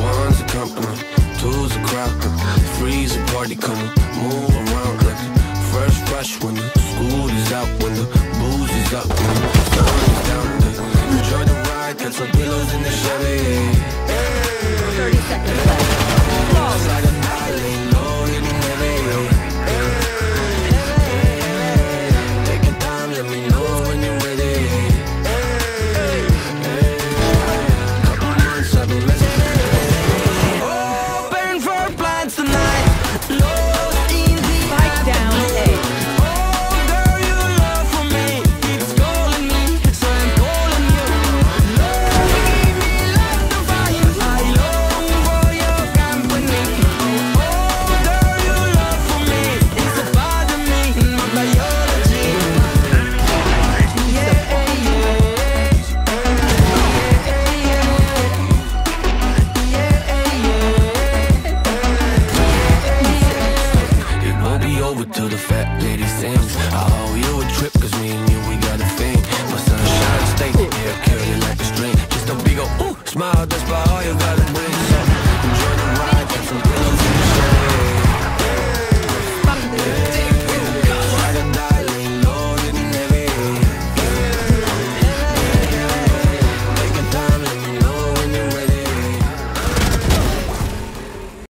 One's a company, two's a crowd. Three's a party coming, move around like fresh, fresh when the school is out, when the booze is up, when the sun is down. Enjoy the ride, got some pillows in the Chevy. Over till the fat lady sings. I owe you a trip, cause me and you, we got a thing. My sunshine state, yeah, curly like a string. Just a big ol' ooh, smile, that's about all you gotta bring.